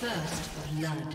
First blood.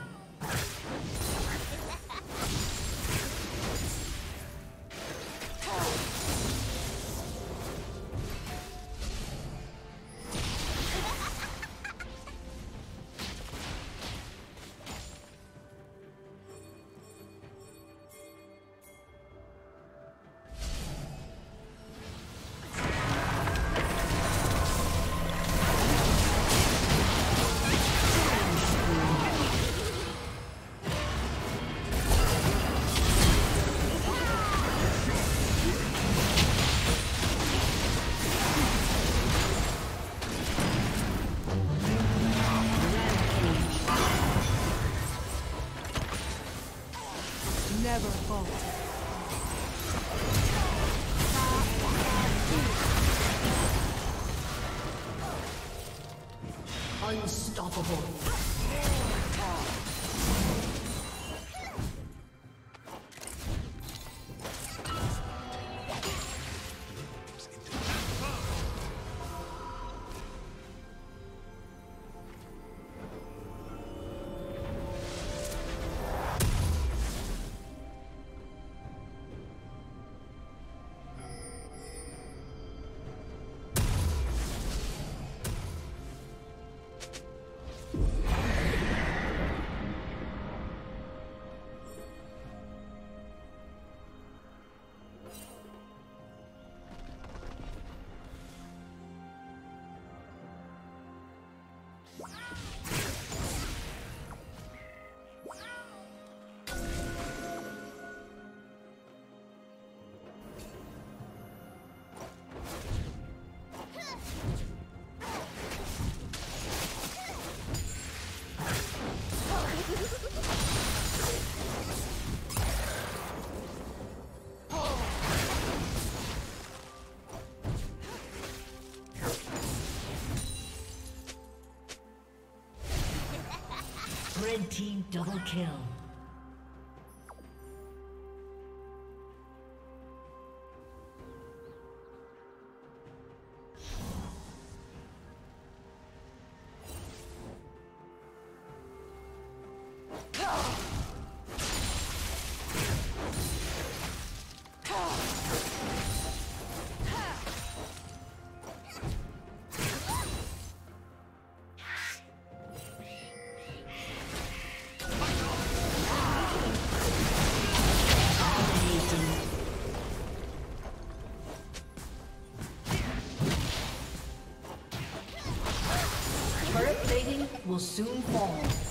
Unstoppable. Red team Oh, double kill. Soon fall.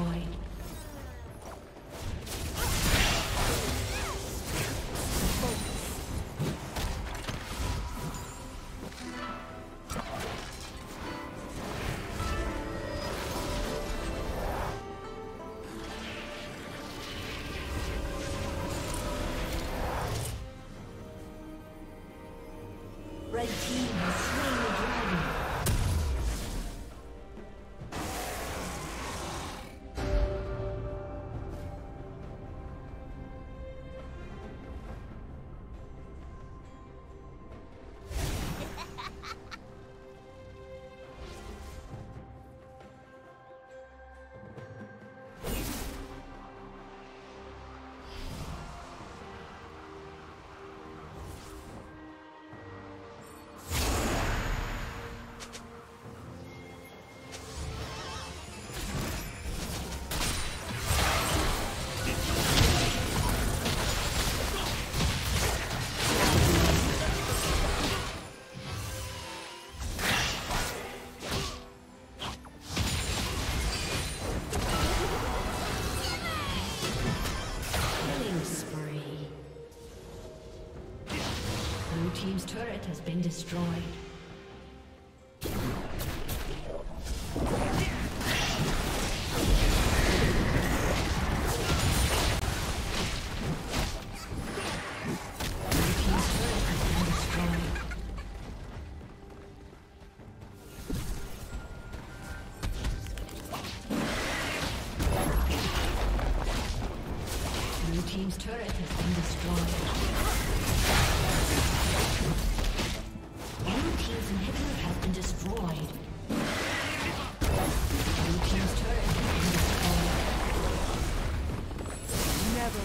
destroyed. destroyed.